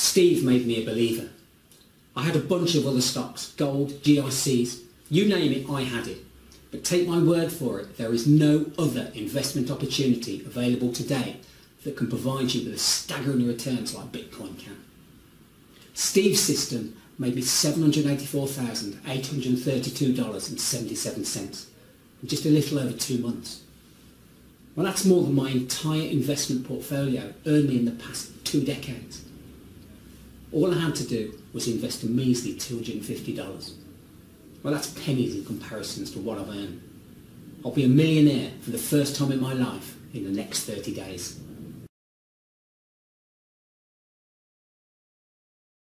Steve made me a believer. I had a bunch of other stocks, gold, GICs, you name it, I had it. But take my word for it, there is no other investment opportunity available today that can provide you with a staggering returns like Bitcoin can. Steve's system made me $784,832.77 in just a little over two months. Well, that's more than my entire investment portfolio earned me in the past two decades. All I had to do was invest a measly $250. Well, that's pennies in comparison to what I've earned. I'll be a millionaire for the first time in my life in the next 30 days.